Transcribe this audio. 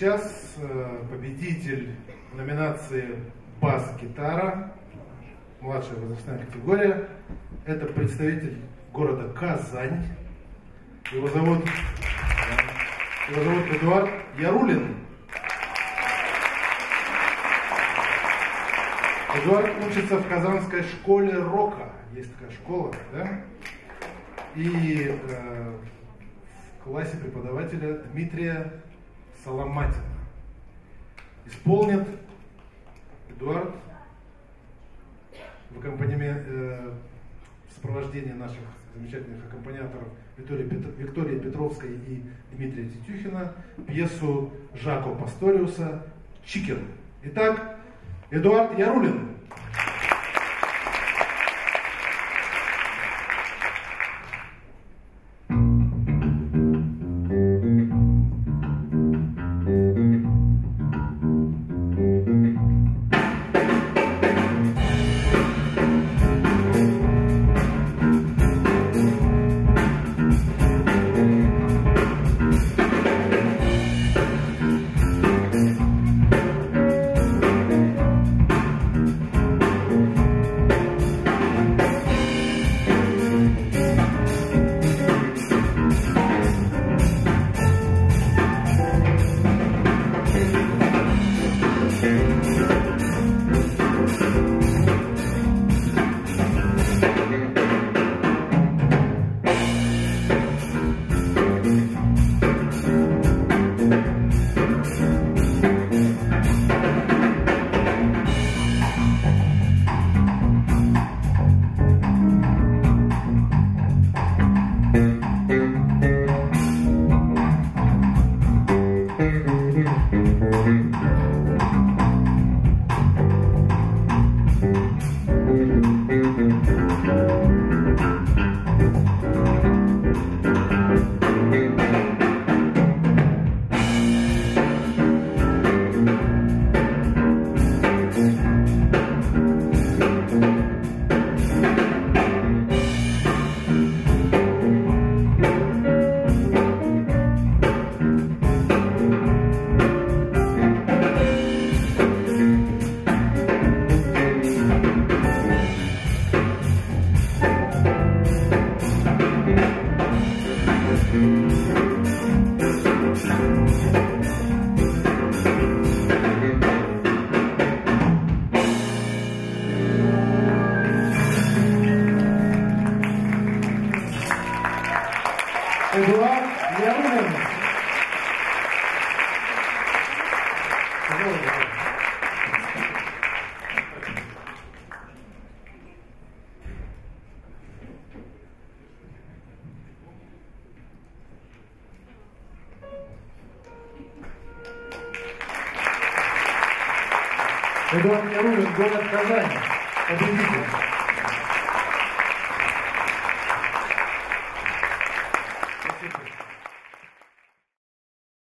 сейчас э, победитель номинации «Бас-гитара», младшая возрастная категория. Это представитель города Казань. Его зовут, его зовут Эдуард Ярулин. Эдуард учится в Казанской школе рока. Есть такая школа, да? И э, в классе преподавателя Дмитрия Соломатина. Исполнит Эдуард в аккомпанементе, э, в сопровождении наших замечательных аккомпаниаторов Виктории, Пет, Виктории Петровской и Дмитрия Тетюхина пьесу Жако Пасториуса «Чикен». Итак. Эдуард Ярулин. Эдуард Ярулин, город Казань. Победитель.